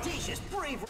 audacious bravery!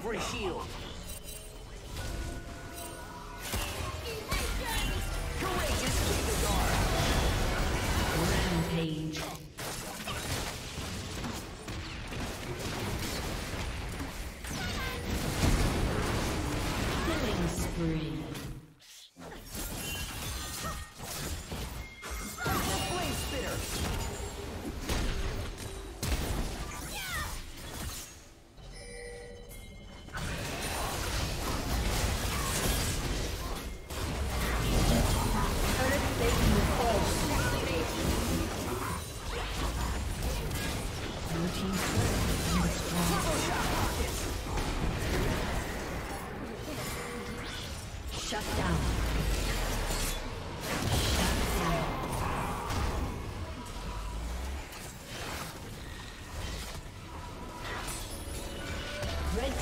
bravery shield.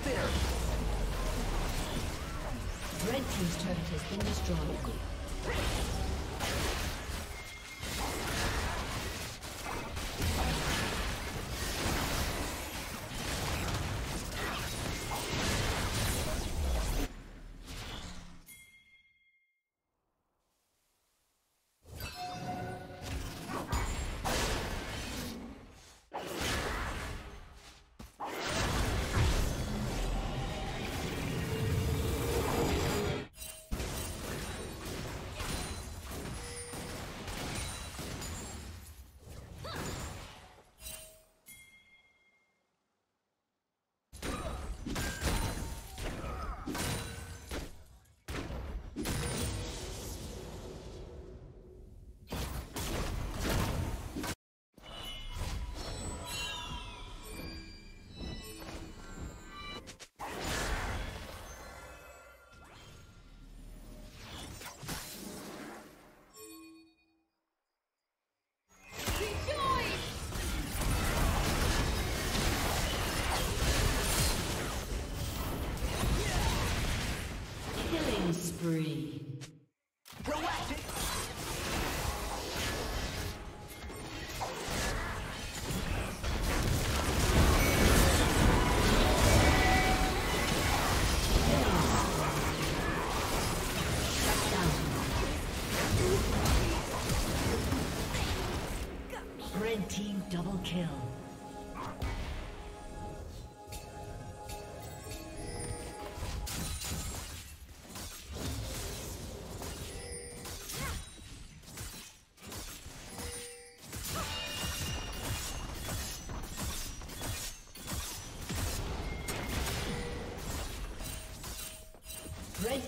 Spinner. Red Team's turret has been destroyed.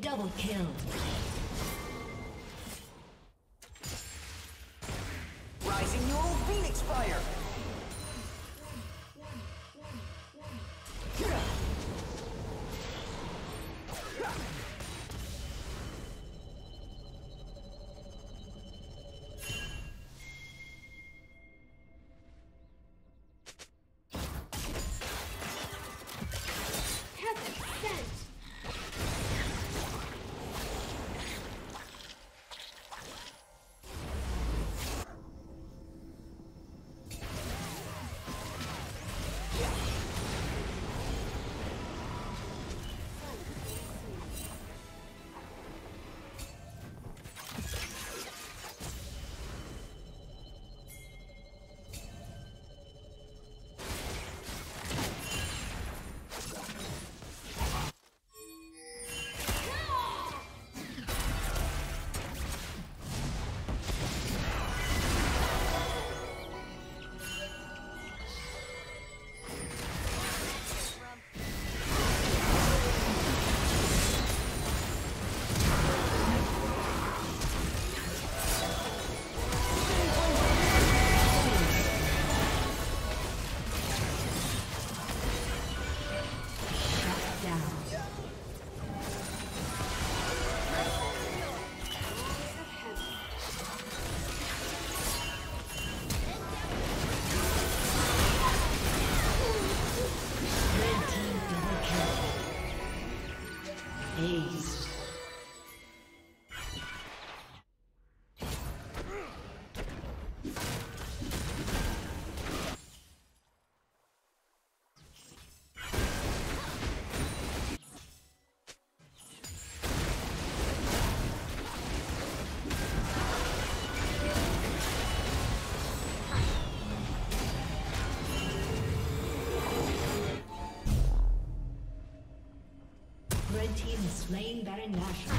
Double kill. Slain Baron Nashor.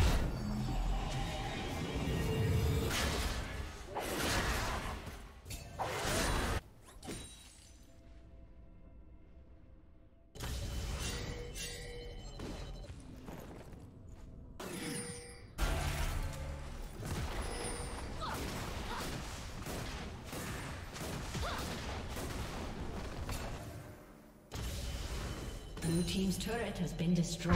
Blue team's turret has been destroyed.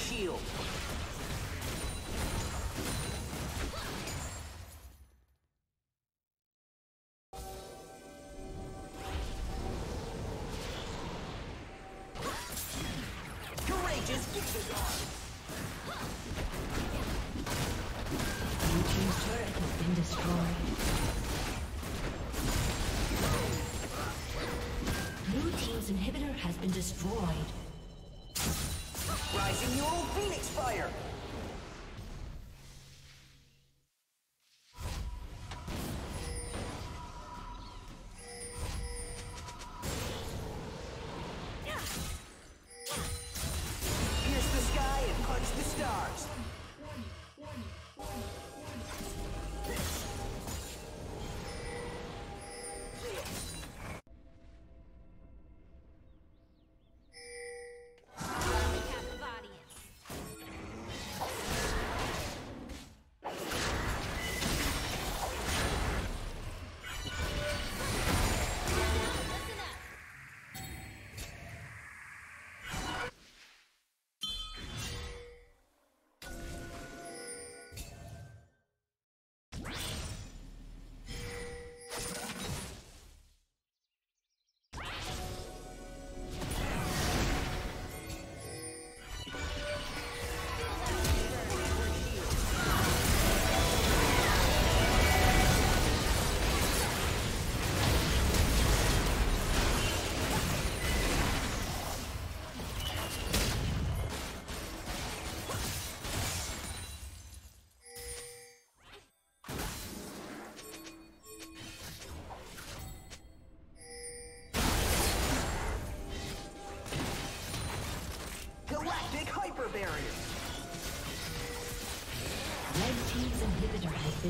Shield.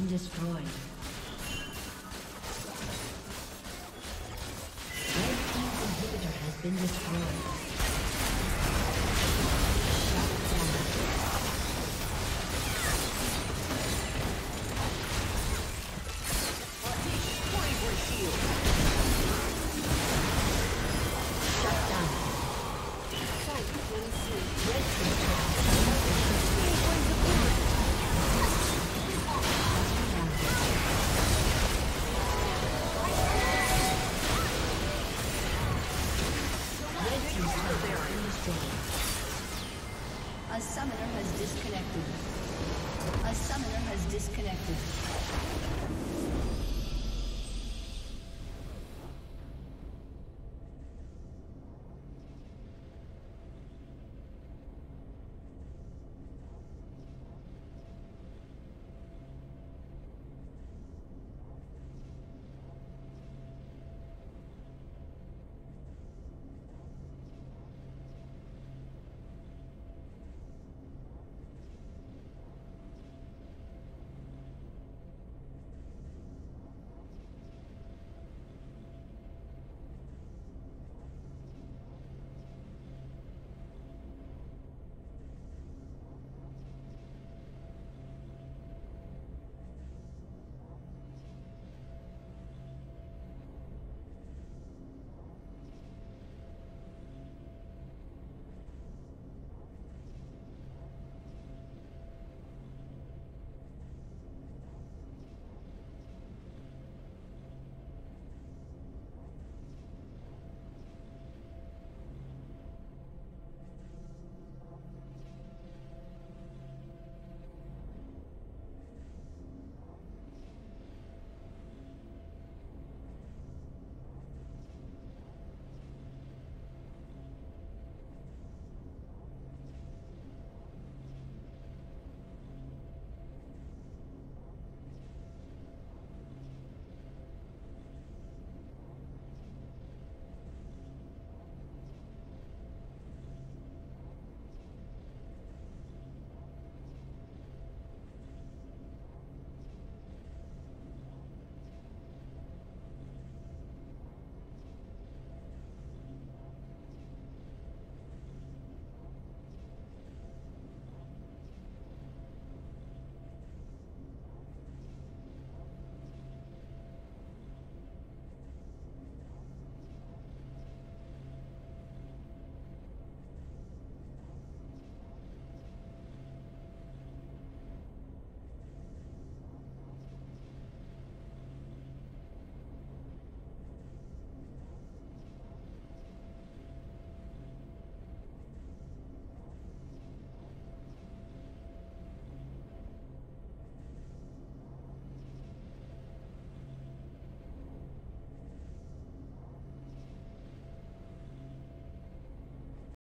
Been destroyed.